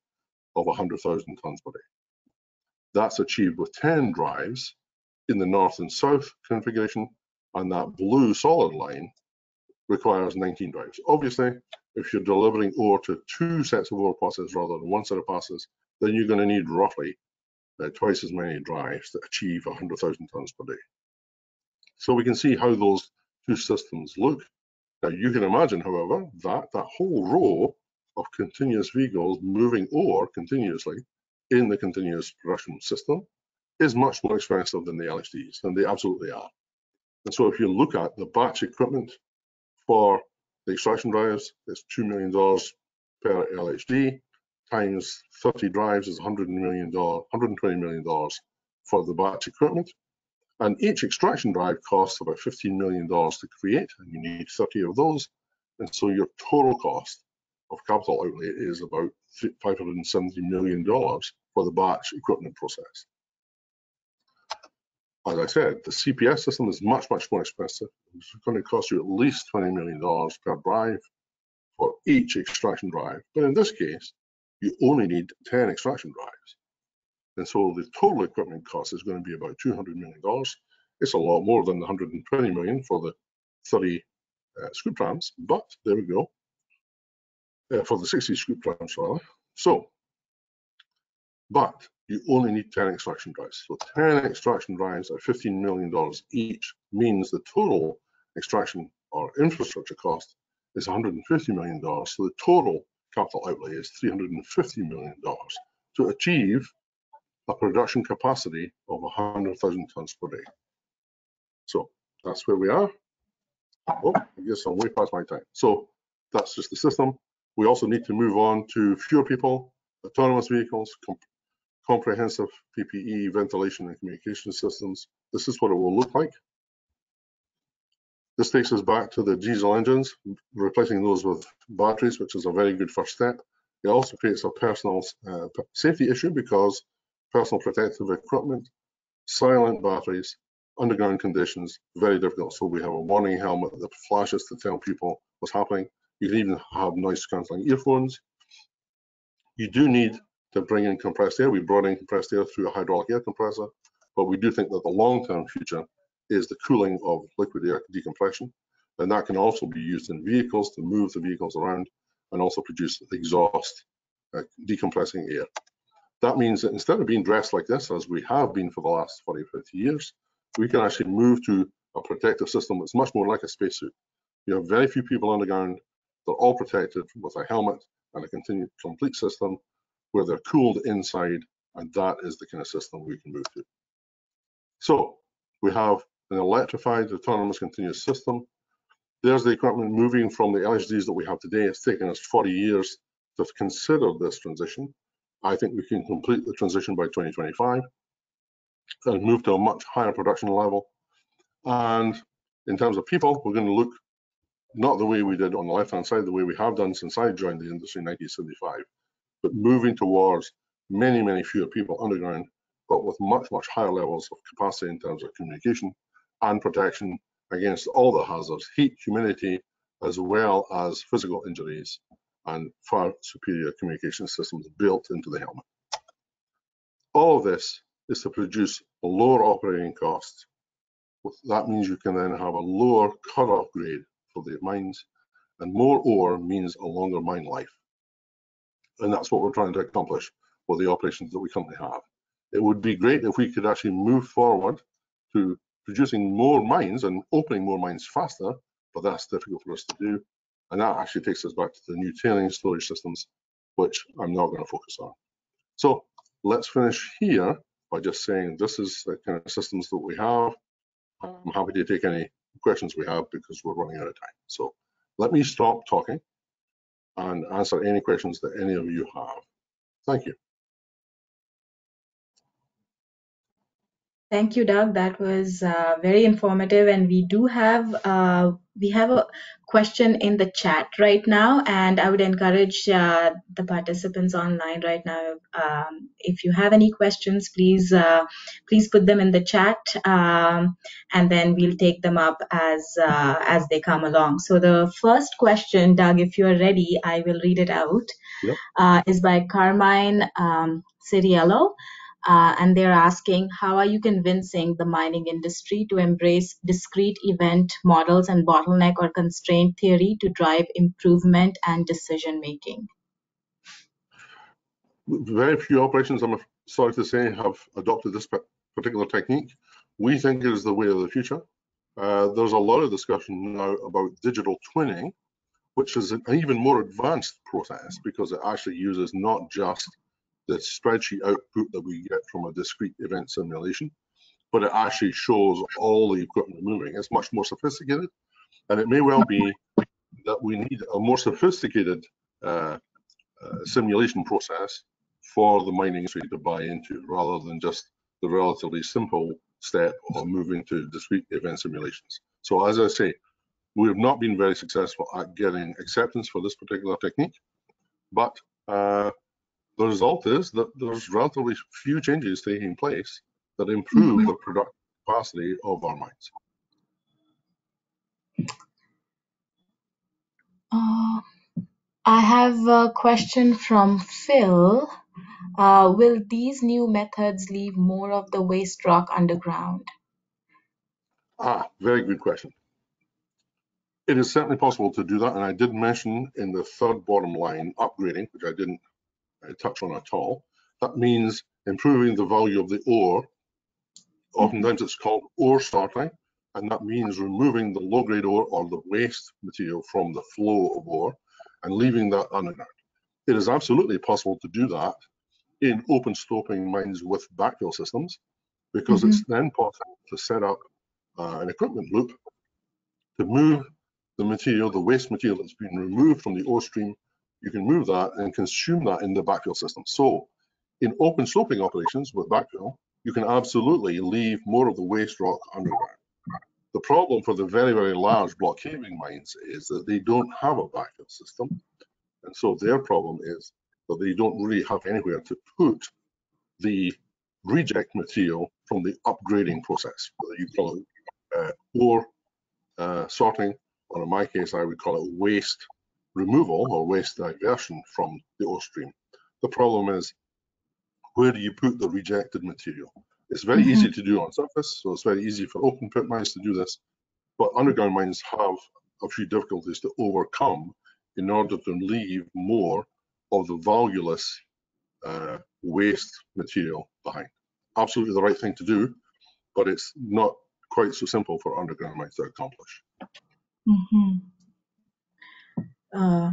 Speaker 2: of 100,000 tons per day. That's achieved with 10 drives in the north and south configuration, and that blue solid line requires 19 drives. Obviously, if you're delivering ore to two sets of ore passes rather than one set of passes, then you're going to need roughly uh, twice as many drives to achieve 100,000 tons per day. So we can see how those two systems look. Now you can imagine, however, that that whole row of continuous vehicles moving ore continuously in the continuous production system is much more expensive than the LHDs, and they absolutely are. And so if you look at the batch equipment for the extraction drives, it's $2 million per LHD times 30 drives is $100 million, $120 million for the batch equipment. And each extraction drive costs about $15 million to create, and you need 30 of those. And so your total cost of capital outlay is about $570 million for the batch equipment process. As I said, the CPS system is much, much more expensive. It's going to cost you at least $20 million per drive for each extraction drive. But in this case, you only need 10 extraction drives. And so the total equipment cost is going to be about $200 million. It's a lot more than the 120 million for the 30 uh, scoop trams, but there we go. Uh, for the 60 scoop trams, rather. So, but you only need 10 extraction drives. So 10 extraction drives at $15 million each means the total extraction or infrastructure cost is $150 million. So the total capital outlay is $350 million to achieve a production capacity of 100,000 tons per day. So that's where we are. Oh, I guess I'm way past my time. So that's just the system. We also need to move on to fewer people, autonomous vehicles, comprehensive PPE, ventilation and communication systems. This is what it will look like. This takes us back to the diesel engines, replacing those with batteries, which is a very good first step. It also creates a personal uh, safety issue because personal protective equipment, silent batteries, underground conditions, very difficult. So we have a warning helmet that flashes to tell people what's happening. You can even have noise cancelling earphones. You do need to bring in compressed air. We brought in compressed air through a hydraulic air compressor, but we do think that the long-term future is the cooling of liquid air decompression. And that can also be used in vehicles to move the vehicles around and also produce exhaust uh, decompressing air. That means that instead of being dressed like this, as we have been for the last 40, 50 years, we can actually move to a protective system that's much more like a spacesuit. You have very few people underground. They're all protected with a helmet and a complete system where they're cooled inside, and that is the kind of system we can move to. So we have an electrified autonomous continuous system. There's the equipment moving from the LHDs that we have today. It's taken us 40 years to consider this transition. I think we can complete the transition by 2025 and move to a much higher production level. And in terms of people, we're going to look not the way we did on the left-hand side, the way we have done since I joined the industry in 1975, but moving towards many, many fewer people underground, but with much, much higher levels of capacity in terms of communication and protection against all the hazards, heat, humidity, as well as physical injuries and far superior communication systems built into the helmet. All of this is to produce a lower operating cost. That means you can then have a lower cut-off grade for the mines, and more ore means a longer mine life. And that's what we're trying to accomplish with the operations that we currently have. It would be great if we could actually move forward to producing more mines and opening more mines faster, but that's difficult for us to do. And that actually takes us back to the new tailing storage systems, which I'm not going to focus on. So let's finish here by just saying this is the kind of systems that we have. I'm happy to take any questions we have because we're running out of time. So let me stop talking and answer any questions that any of you have. Thank you.
Speaker 1: Thank you, Doug. That was uh, very informative, and we do have uh, we have a question in the chat right now, and I would encourage uh, the participants online right now. Um, if you have any questions, please uh, please put them in the chat, um, and then we'll take them up as uh, as they come along. So the first question, Doug, if you're ready, I will read it out. Yep. Uh, is by Carmine um, Ciriello. Uh, and they're asking how are you convincing the mining industry to embrace discrete event models and bottleneck or constraint theory to drive improvement and decision making?
Speaker 2: Very few operations, I'm sorry to say, have adopted this particular technique. We think it is the way of the future. Uh, there's a lot of discussion now about digital twinning, which is an even more advanced process because it actually uses not just the spreadsheet output that we get from a discrete event simulation, but it actually shows all the equipment moving. It's much more sophisticated, and it may well be that we need a more sophisticated uh, uh, simulation process for the mining industry to buy into, rather than just the relatively simple step of moving to discrete event simulations. So as I say, we have not been very successful at getting acceptance for this particular technique, but uh, the result is that there's relatively few changes taking place that improve mm -hmm. the product capacity of our mines.
Speaker 1: Uh, I have a question from Phil. Uh, will these new methods leave more of the waste rock underground?
Speaker 2: Ah, very good question. It is certainly possible to do that, and I did mention in the third bottom line, upgrading, which I didn't touch on at all. That means improving the value of the ore. Oftentimes it's called ore sorting, and that means removing the low-grade ore or the waste material from the flow of ore and leaving that underground. It is absolutely possible to do that in open stoping mines with backfill systems because mm -hmm. it's then possible to set up uh, an equipment loop to move the material, the waste material that's been removed from the ore stream, you can move that and consume that in the backfill system. So in open stoping operations with backfill, you can absolutely leave more of the waste rock underground. The problem for the very, very large block caving mines is that they don't have a backfill system. And so their problem is that they don't really have anywhere to put the reject material from the upgrading process, whether you call it uh, ore uh, sorting or in my case, I would call it waste removal or waste diversion from the ore stream. The problem is, where do you put the rejected material? It's very mm -hmm. easy to do on surface, so it's very easy for open pit mines to do this, but underground mines have a few difficulties to overcome in order to leave more of the valueless uh, waste material behind. Absolutely the right thing to do, but it's not quite so simple for underground mines to accomplish.
Speaker 1: Mm-hmm. Uh,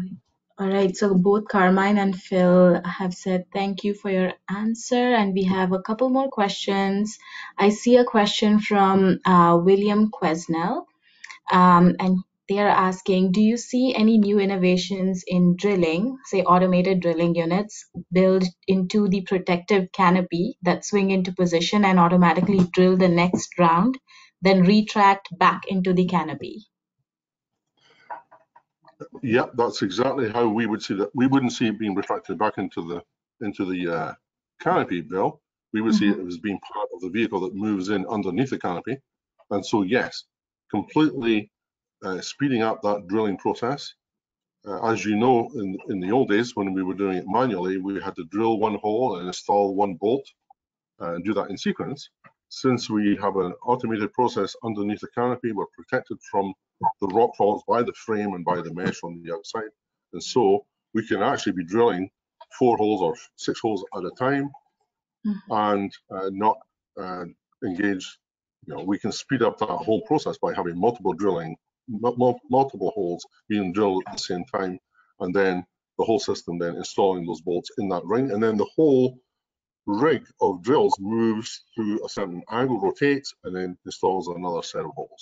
Speaker 1: all right, so both Carmine and Phil have said thank you for your answer, and we have a couple more questions. I see a question from uh, William Quesnell, um, and they are asking, do you see any new innovations in drilling, say automated drilling units, built into the protective canopy that swing into position and automatically drill the next round, then retract back into the canopy?
Speaker 2: Yeah, that's exactly how we would see that. We wouldn't see it being retracted back into the into the uh, canopy, Bill. We would mm -hmm. see it mm-hmm. as being part of the vehicle that moves in underneath the canopy. And so, yes, completely uh, speeding up that drilling process. Uh, as you know, in, in the old days when we were doing it manually, we had to drill one hole and install one bolt uh, and do that in sequence. Since we have an automated process underneath the canopy, we're protected from the rock falls by the frame and by the mesh on the outside. And so we can actually be drilling four holes or six holes at a time mm -hmm. and uh, not uh, engage, you know, we can speed up that whole process by having multiple drilling, multiple holes being drilled at the same time, and then the whole system then installing those bolts in that ring, and then the whole rig of drills moves through a certain angle, rotates, and then installs another set of holes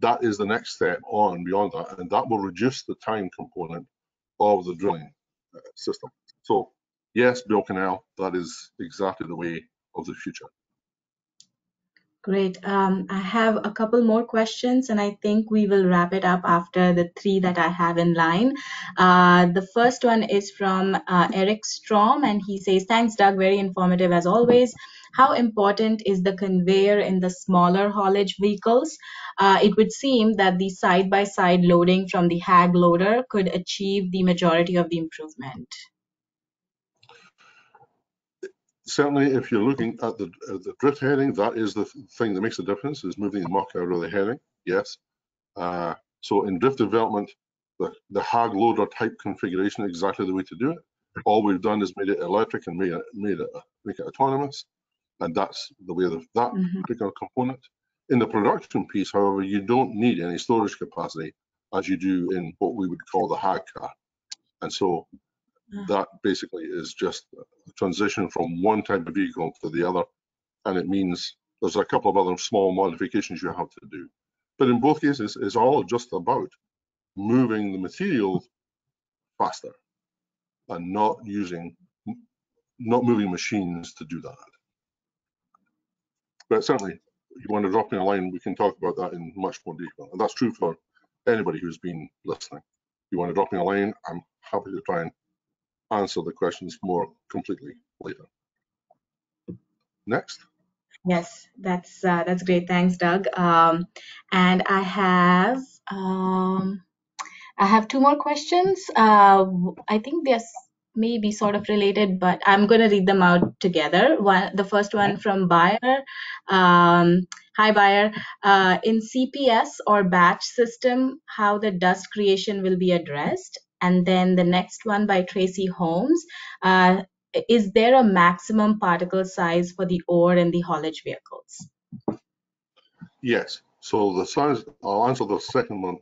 Speaker 2: that is the next step on beyond that, and that will reduce the time component of the drilling uh, system. So yes, Bill Quesnell, that is exactly the way of the future.
Speaker 1: Great. Um, I have a couple more questions, and I think we will wrap it up after the three that I have in line. Uh, the first one is from uh, Eric Strom, and he says, Thanks, Doug. Very informative as always. How important is the conveyor in the smaller haulage vehicles? Uh, it would seem that the side by side loading from the HAG loader could achieve the majority of the improvement
Speaker 2: certainly if you're looking at the, uh, the drift heading, that is the thing that makes a difference, is moving the muck out of the heading, yes. Uh, so in drift development, the, the HAG loader type configuration exactly the way to do it. All we've done is made it electric and made it, made it make it autonomous, and that's the way of that mm -hmm. particular component. In the production piece, however, you don't need any storage capacity as you do in what we would call the HAG car. And so Mm. that basically is just a transition from one type of vehicle to the other. And it means there's a couple of other small modifications you have to do. But in both cases, it's all just about moving the material faster and not using, not moving machines to do that. But certainly, if you want to drop me a line, we can talk about that in much more detail. And that's true for anybody who's been listening. If you want to drop me a line, I'm happy to try and answer the questions more completely later. Next.
Speaker 1: Yes, that's uh, that's great. Thanks, Doug. Um, and I have um, I have two more questions. Uh, I think they're maybe sort of related, but I'm going to read them out together. One, the first one from Buyer. Um, hi, Buyer. Uh, in CPS or batch system, how the dust creation will be addressed. And then the next one by Tracy Holmes. Uh, is there a maximum particle size for the ore and the haulage vehicles?
Speaker 2: Yes. So the size, I'll answer the second one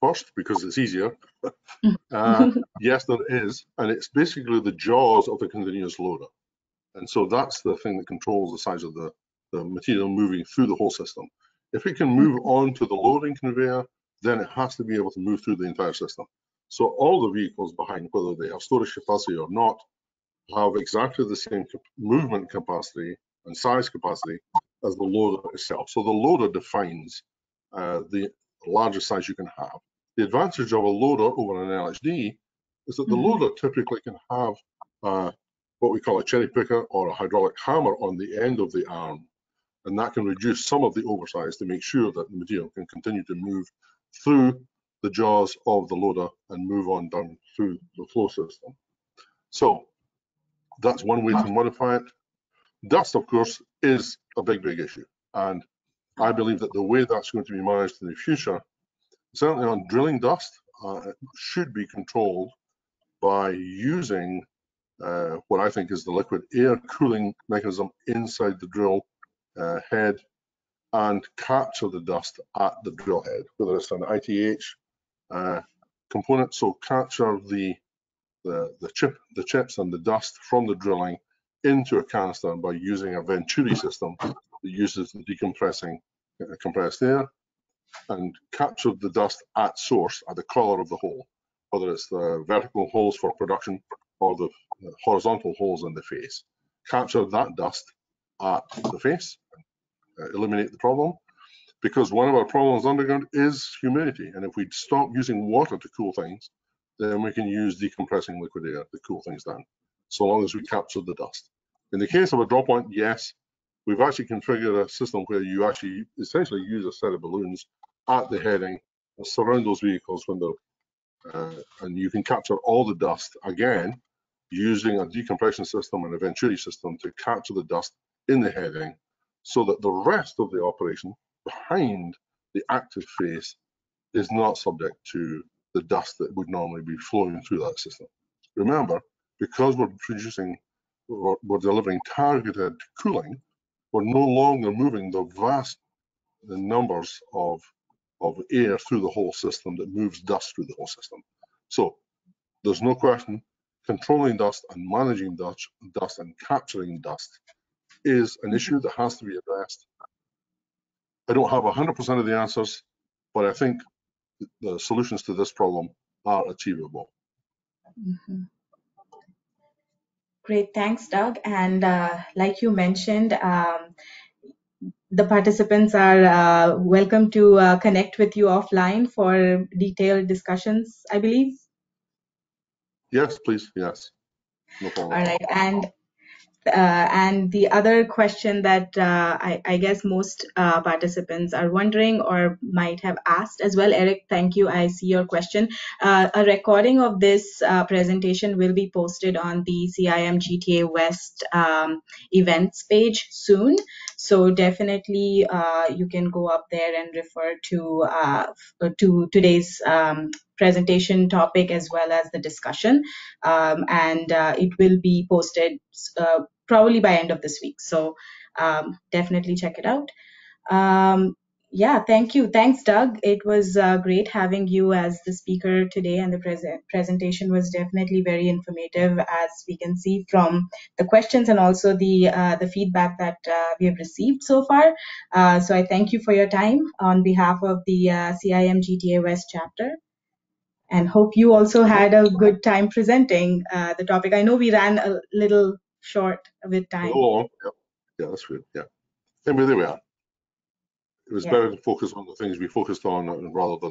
Speaker 2: first because it's easier. uh, yes, there is, and it's basically the jaws of the continuous loader. And so that's the thing that controls the size of the, the material moving through the whole system. If it can move on to the loading conveyor, then it has to be able to move through the entire system. So all the vehicles behind, whether they have storage capacity or not, have exactly the same movement capacity and size capacity as the loader itself. So the loader defines uh, the largest size you can have. The advantage of a loader over an LHD is that the mm -hmm. loader typically can have uh, what we call a cherry picker or a hydraulic hammer on the end of the arm. And that can reduce some of the oversize to make sure that the material can continue to move through the jaws of the loader and move on down through the flow system. So that's one way to modify it. Dust, of course, is a big, big issue. And I believe that the way that's going to be managed in the future, certainly on drilling dust, uh, should be controlled by using uh, what I think is the liquid air cooling mechanism inside the drill uh, head and capture the dust at the drill head, whether it's an ITH uh, component, so capture the the, the chip, the chips and the dust from the drilling into a canister by using a Venturi system that uses the decompressing uh, compressed air and capture the dust at source at the collar of the hole, whether it's the vertical holes for production or the horizontal holes in the face. Capture that dust at the face, uh, eliminate the problem, because one of our problems underground is humidity. And if we stop using water to cool things, then we can use decompressing liquid air to cool things down, so long as we capture the dust. In the case of a drop point, yes, we've actually configured a system where you actually essentially use a set of balloons at the heading and surround those vehicles when they're, uh, and you can capture all the dust again using a decompression system and a Venturi system to capture the dust in the heading so that the rest of the operation behind the active phase is not subject to the dust that would normally be flowing through that system. Remember, because we're producing, we're, we're delivering targeted cooling, we're no longer moving the vast numbers of, of air through the whole system that moves dust through the whole system. So there's no question, controlling dust and managing dust, dust and capturing dust is an issue that has to be addressed. I don't have 100% of the answers, but I think the solutions to this problem are achievable. Mm -hmm.
Speaker 1: Great, thanks, Doug. And uh, like you mentioned, um, the participants are uh, welcome to uh, connect with you offline for detailed discussions, I believe.
Speaker 2: Yes, please. Yes.
Speaker 1: No problem. All right. And and the other question that uh, I, I, guess most uh, participants are wondering or might have asked as well, Eric, thank you. I see your question. Uh, a recording of this uh, presentation will be posted on the CIM GTA West um, events page soon. So definitely uh, you can go up there and refer to to today's um, presentation topic as well as the discussion. Um, and uh, it will be posted uh, probably by end of this week. So um, definitely check it out. Um, yeah, thank you. Thanks, Doug. It was uh, great having you as the speaker today, and the present presentation was definitely very informative, as we can see from the questions and also the uh, the feedback that uh, we have received so far. Uh, so I thank you for your time on behalf of the uh, CIM GTA West chapter and hope you also had a good time presenting uh, the topic. I know we ran a little short with time.
Speaker 2: Oh, yeah, yeah that's good. Yeah, and there we are. It was yeah. better to focus on the things we focused on rather than